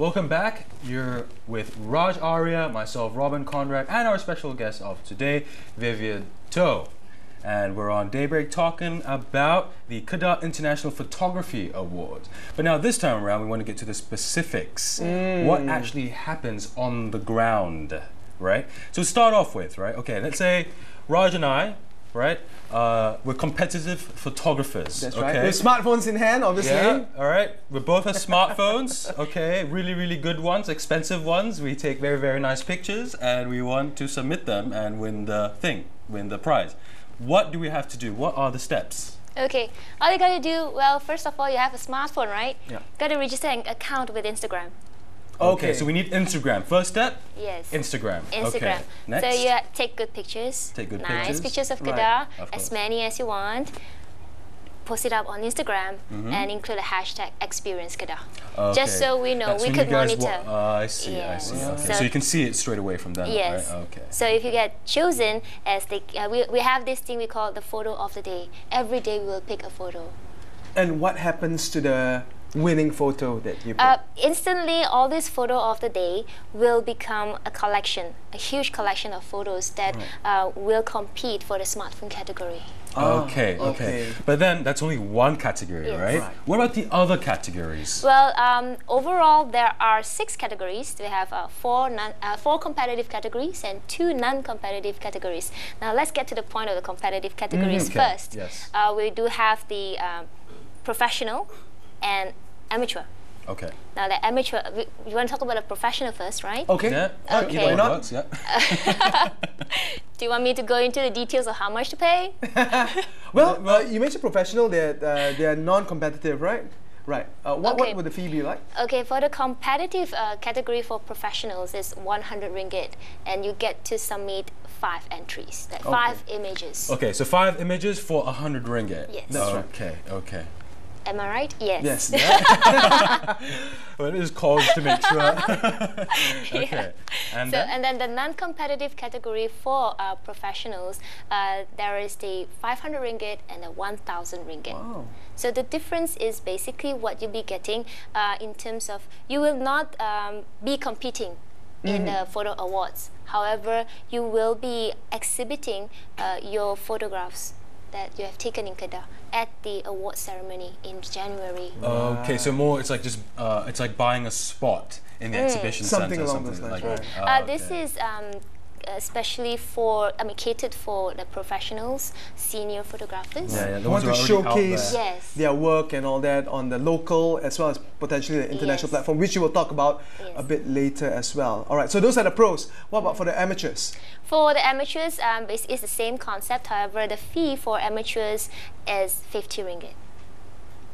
Welcome back. You're with Raj Aria, myself, Robin Coenraad, and our special guest of today, Vivian Toh. And we're on Daybreak talking about the Kedah International Photography Awards. But now, this time around, we want to get to the specifics. Mm. What actually happens on the ground, right? So, start off with, right? Okay, let's say Raj and I, right? Uh, we're competitive photographers. That's okay? right. With smartphones in hand, obviously. Yeah, all right. We both have smartphones, okay? Really, really good ones, expensive ones. We take very, very nice pictures and we want to submit them and win the thing, win the prize. What do we have to do? What are the steps? Okay, all you gotta do, well, first of all, you have a smartphone, right? Yeah. Gotta register an account with Instagram. Okay. so we need Instagram. First step, Yes. Instagram. Instagram. Okay. Next. So you take good pictures. Take good nice pictures. pictures of Right. Kedah, Of as many as you want. Post it up on Instagram Mm-hmm. and include a hashtag experience Kedah. Okay. Just so we know, That's we could monitor. uh, I see, Yes. I see. Okay. So, So- you can see it straight away from them, Yes. right? Okay. So if you get chosen as the, uh, we, we have this thing we call the photo of the day. Every day we will pick a photo. And what happens to the winning photo that you pick? Uh, instantly, all this photo of the day will become a collection, a huge collection of photos that uh, will compete for the smartphone category. Ah, okay, okay, okay. But then that's only one category, Yes. right? Right. What about the other categories? Well, um, overall, there are six categories. We have uh, four, non, uh, four competitive categories and two non-competitive categories. Now, let's get to the point of the competitive categories Mhm, okay, first. yes. Uh, we do have the um, professional and amateur. Okay. Now, the amateur, we, you want to talk about the professional first, right? okay. Yeah. Okay. Either Why one not? works, yeah. Do you want me to go into the details of how much to pay? Well, uh, you mentioned professional. They're uh, they're non-competitive, right? Right. Uh, what Okay. what would the fee be like? Okay, for the competitive uh, category for professionals is 100 ringgit, and you get to submit five entries, like five images. Okay, so five images for hundred ringgit. Yes. That's right. Okay, okay. Am I right? Yes. Yes. Well, it is called to make sure. okay. And So, then? and then the non-competitive category for uh, professionals, uh, there is the 500 ringgit and the 1,000 ringgit. Wow. So the difference is basically what you'll be getting uh, in terms of you will not um, be competing in the photo awards. However, you will be exhibiting uh, your photographs that you have taken in Kedah at the award ceremony in January. okay, so more it's like just uh, it's like buying a spot in the exhibition Something center, along something those like lines, that. right. Ah, Uh, this okay. is um, especially for, I mean, catered for the professionals, senior photographers. yeah, yeah, the They want to who are already out showcase. Yes. their work and all that on the local as well as potentially the international Yes. platform, which you will talk about a bit later as well. All right. So those are the pros. What about for the amateurs? For the amateurs, um, it's, it's the same concept. However, the fee for amateurs is 50 ringgit.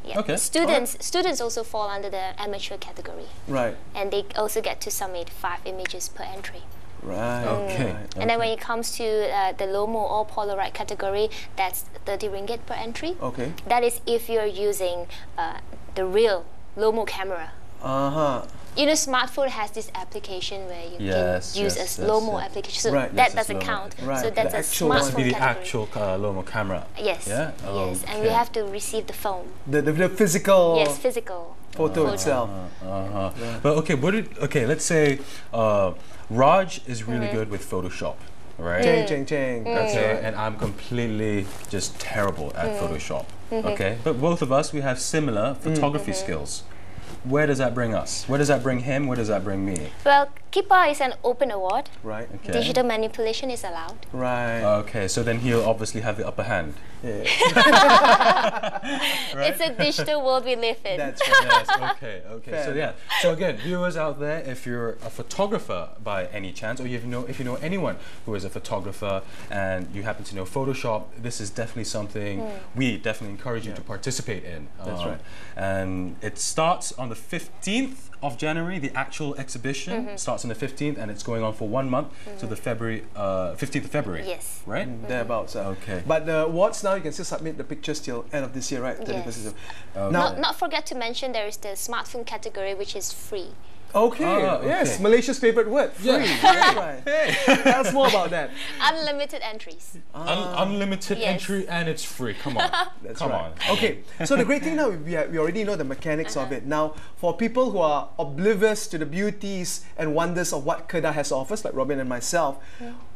Yeah. Okay. Students students also fall under the amateur category, Right. and they also get to submit five images per entry. Right. Okay. right. And then when it comes to uh, the Lomo or Polaroid category, that's 30 ringgit per entry. Okay. That is if you're using uh, the real Lomo camera. Uh huh. You know, smartphone has this application where you Yes, can use yes, a yes, Lomo yes. application. So Right. that doesn't count. Right, So the that's a actual smartphone one. Has to be the category. actual uh, Lomo camera. Yes. Yeah? Yes, and we have to receive the phone. The, the, the physical Yes, physical. photo Photo. itself. Uh-huh. But okay, what did okay? Let's say uh, Raj is really Mm-hmm. good with Photoshop, right? Chang, chang, chang. Okay, and I'm completely just terrible at Mm. Photoshop. Mm-hmm. Okay, but both of us we have similar photography skills. Where does that bring us? Where does that bring him? Where does that bring me? Well, KIPA is an open award. Right. Okay. Digital manipulation is allowed. Right. Okay, so then he'll obviously have the upper hand. yeah. It's a digital world we live in. That's right. yes. Okay. Okay. Fair so yeah. So again, viewers out there, if you're a photographer by any chance, or you know if you know anyone who is a photographer and you happen to know Photoshop, this is definitely something we definitely encourage you to participate in. That's Um, right. And it starts on the 15th of January. The actual exhibition starts on the 15th, and it's going on for one month to the February uh, 15th of February. Yes. Right. Thereabouts. uh. Okay. But the awards now you can still submit the pictures till end of this year, right? 31st Yes. Okay. Now, Not, not forget to mention there is the smartphone category, which is free. Okay. Ah, Yes. Malaysia's favorite word. Free. That's right. Tell us more about that. Unlimited entries. Un- unlimited Yes. entry and it's free. Come on. That's Come right. on. Okay, so the great thing now we, we already know the mechanics of it. Now, for people who are oblivious to the beauties and wonders of what Kedah has offers, like Robin and myself,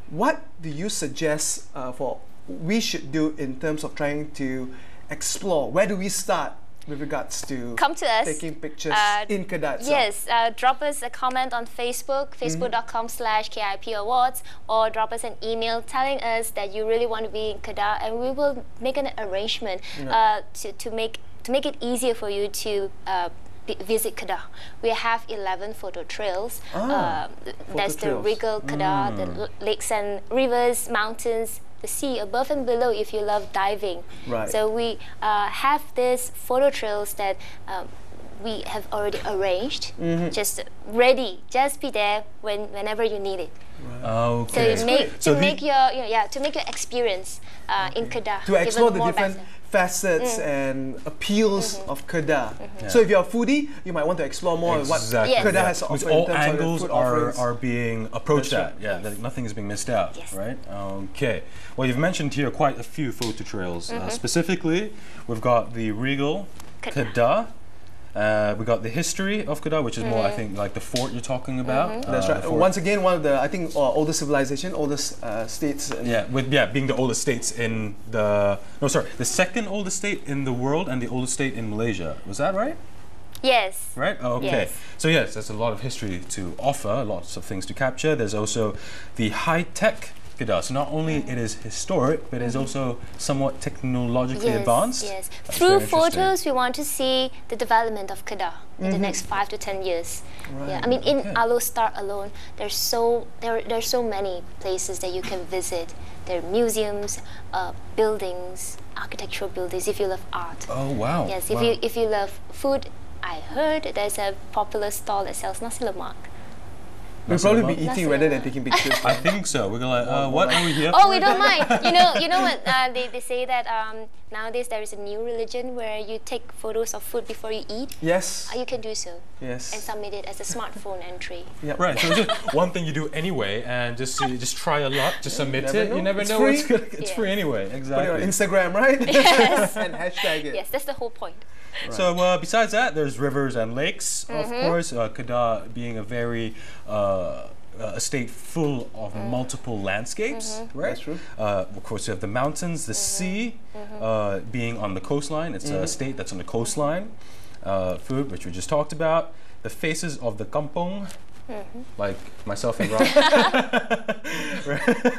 what do you suggest uh, for we should do in terms of trying to explore? Where do we start with regards to Come to us. taking pictures Uh, in Kedah? Yes, uh, drop us a comment on Facebook, facebook.com slash KIP Awards, or drop us an email telling us that you really want to be in Kedah, and we will make an arrangement uh, to, to, make, to make it easier for you to uh, visit Kedah. We have 11 photo trails. Ah, Uh, there's the trails. Regal Kedah, the lakes and rivers, mountains, the sea above and below if you love diving. Right. So we uh, have these photo trails that um, we have already arranged, Mm-hmm. just ready. Just be there when whenever you need it. So Okay. you make So to the- make your you know, yeah to make your experience uh, in Kedah to explore even the more different better. Facets Mm. and appeals Mm-hmm. of Kedah. So if you're a foodie, you might want to explore more of what Exactly. Yes. Kedah has to Which offer in all terms of angles food are, are being approached That's at. Yeah, that nothing is being missed out. Yes. Right. Okay. Well, you've mentioned here quite a few photo trails. Mm-hmm. Uh, specifically, we've got the Regal Kedah. Kedah. Uh, we got the history of Kedah, which is more, Mm-hmm. I think, like the fort you're talking about. That's Uh, right. Once again, one of the I think uh, oldest civilization, oldest uh, states. in- Yeah, with yeah being the oldest states in the no sorry the second oldest state in the world and the oldest state in Malaysia. Was that right? Yes. Right. Oh, okay. Yes. So yes, there's a lot of history to offer, lots of things to capture. There's also the high tech Kedah. So not only it is historic, but it's also somewhat technologically Yes, advanced. yes. That's Through photos, we want to see the development of Kedah in the next five to ten years. Yeah, I mean, in okay. Alor Setar alone, there's so there there's so many places that you can visit. There are museums, uh, buildings, architectural buildings. If you love art, Oh wow. yes. If wow. you if you love food, I heard there's a popular stall that sells nasi lemak. We'll probably be eating rather than taking pictures. I think so. We're gonna like, uh, what are we here? Oh, for we don't mind. You know, you know what? Uh, they, they say that um, nowadays there is a new religion where you take photos of food before you eat. yes. Uh, you can do so Yes. and submit it as a smartphone entry. Yeah. Right, so it's just one thing you do anyway, and just you just try a lot, just submit never it. know. You never It's know free. what's gonna. It's Yes. free anyway. Put it Exactly. on Instagram, right? Yes. and hashtag it. Yes, that's the whole point. So uh, besides that, there's rivers and lakes, of Mm-hmm. course. Uh, Kedah being a very uh, a state full of Mm. multiple landscapes, right? That's true. Uh, of course, you have the mountains, the Mm-hmm. sea, uh, being on the coastline. It's a state that's on the coastline. Uh, food, which we just talked about. The faces of the kampong, Mm-hmm. like myself and Rob.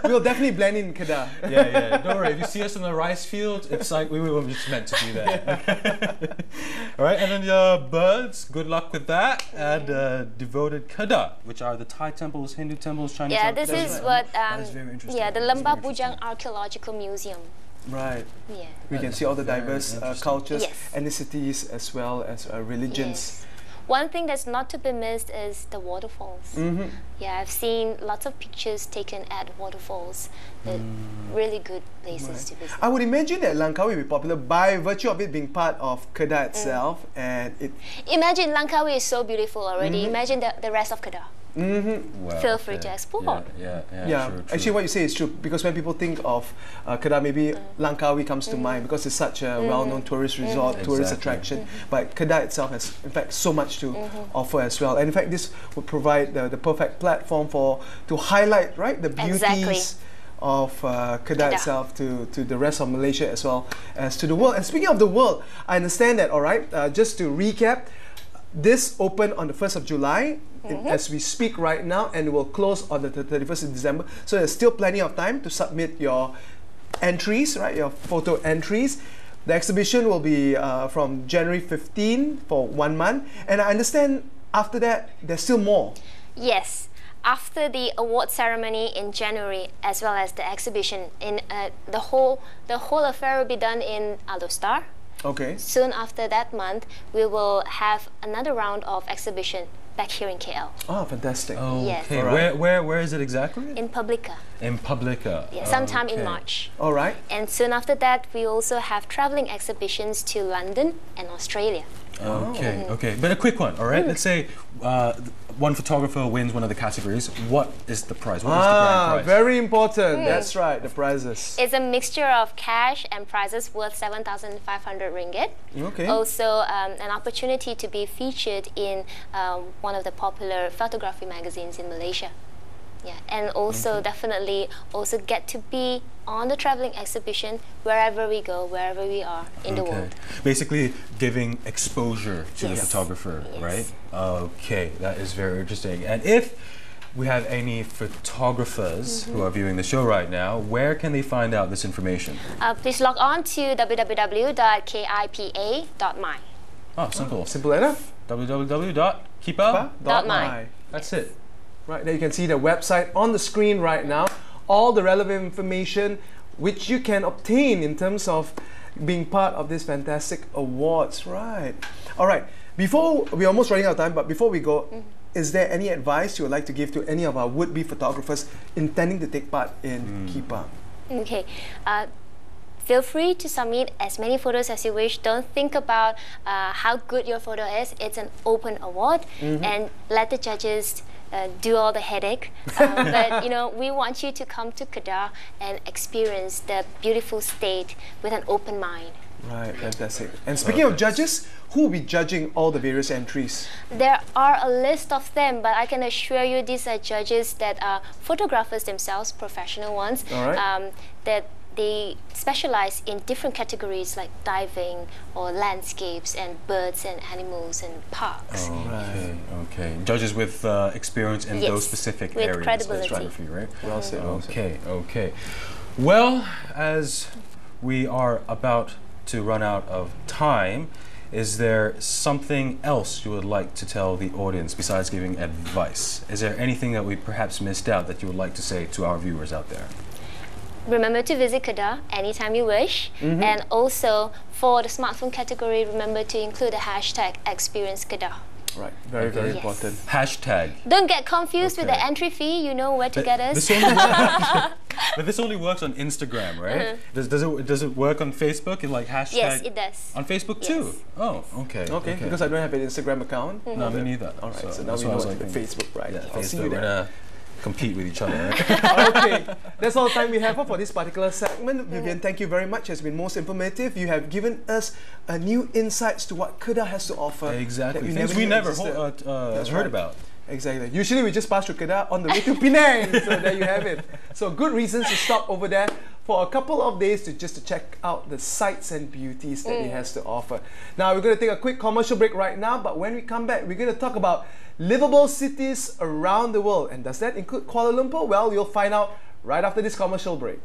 We'll definitely blend in Kedah. yeah, yeah. Don't worry. If you see us in the rice field, it's like we were just meant to do that. All right, and then uh, birds. Good luck with that. And uh, devoted Kedah, which are the Thai temples, Hindu temples, Chinese. Temples. Yeah, this That's is right. what. That Um, is very interesting. yeah, the That's very Lembah interesting. Bujang Archaeological Museum. Right. Yeah. We can see all the diverse uh, cultures, Yes. ethnicities, as well as uh, religions. Yes. One thing that's not to be missed is the waterfalls. Mm-hmm. Yeah, I've seen lots of pictures taken at waterfalls. They're Mm. really good places to visit. I would imagine that Langkawi will be popular by virtue of it being part of Mm. Kedah itself, and it. Imagine Langkawi is so beautiful already. Mm-hmm. Imagine the, the rest of Kedah. Wow, Feel free to explore. Yeah, yeah, yeah. Yeah, true, true. actually, what you say is true because when people think of uh, Kedah, maybe Mm. Langkawi comes to mind because it's such a well-known tourist resort, tourist Exactly. attraction. Mm-hmm. But Kedah itself has, in fact, so much to offer as well. And in fact, this would provide the, the perfect platform for to highlight right the beauties. Exactly. Of uh, Kedah Kedah. itself to, to the rest of Malaysia as well as to the world. And speaking of the world, I understand that, all right, uh, just to recap, this opened on the 1st of July in- as we speak right now and will close on the 31st of December. So there's still plenty of time to submit your entries, right? Your photo entries. The exhibition will be uh, from January 15 for one month. And I understand after that, there's still more. Yes. After the award ceremony in January, as well as the exhibition, in uh, the whole the whole affair will be done in Alor Setar. Okay. Soon after that month, we will have another round of exhibition back here in KL, Oh, ah, fantastic. Yes. Okay, Alright. where, where, where is it exactly? in Publika. In Publika. Yeah, sometime in March. All right. And soon after that, we also have traveling exhibitions to London and Australia. Okay, okay. But a quick one, all right? Let's say uh, one photographer wins one of the categories. What is the prize? What is the Ah, grand prize? very important. That's right, the prizes. It's a mixture of cash and prizes worth 7,500 ringgit. Okay. Also, um, an opportunity to be featured in um, one of the popular photography magazines in Malaysia. Yeah, and also definitely also get to be on the traveling exhibition wherever we go, wherever we are in the Okay. world. Basically, giving exposure to the photographer, Yes. right? Okay, that is very interesting. And if we have any photographers who are viewing the show right now, where can they find out this information? Uh, please log on to www.kipa.my. Oh, simple. Simple enough. www.kipa. Dot my. That's it. Right, there you can see the website on the screen right now. All the relevant information which you can obtain in terms of being part of this fantastic awards. Right. All right. Before we're almost running out of time, but before we go, is there any advice you would like to give to any of our would-be photographers intending to take part in KIPA? Okay. Uh, feel free to submit as many photos as you wish. Don't think about uh, how good your photo is. It's an open award, and let the judges. Uh, do all the headache, um, but you know we want you to come to Kedah and experience the beautiful state with an open mind. Right, fantastic. And speaking of judges, who will be judging all the various entries? There are a list of them, but I can assure you these are judges that are photographers themselves, professional ones, All right. um, that they specialize in different categories like diving or landscapes and birds and animals and parks. Okay, okay. Judges with uh, experience in those specific with areas credibility. photography, right? Well said, well said. Okay, okay. Well, as we are about to run out of time, is there something else you would like to tell the audience besides giving advice? Is there anything that we perhaps missed out that you would like to say to our viewers out there? Remember to visit Kedah anytime you wish, Mm-hmm. and also for the smartphone category, remember to include the hashtag Experience Kedah. Right, very, very Yes. important. Hashtag. Don't get confused with the entry fee. You know where to But get us. This only works, but this only works on Instagram, right? Does, does it does it work on Facebook? In like hashtag? Yes, it does. On Facebook too. Oh, okay. Okay, because I don't have an Instagram account. no, me neither. All right, so, now that's we know was the like, Facebook, right? Yeah, I'll see you We're there. Gonna compete with each other. Right? okay, that's all the time we have for this particular segment. Vivian, thank you very much. It's been most informative. You have given us a new insights to what Kedah has to offer. exactly. that Things knew we never existed. ho- uh, uh, heard right. about. Exactly. Usually we just pass through Kedah on the way to Penang. so there you have it. So good reasons to stop over there for a couple of days to just to check out the sights and beauties that it mm. has to offer. Now we're going to take a quick commercial break right now, but when we come back, we're going to talk about livable cities around the world. And does that include Kuala Lumpur? Well, you'll find out right after this commercial break.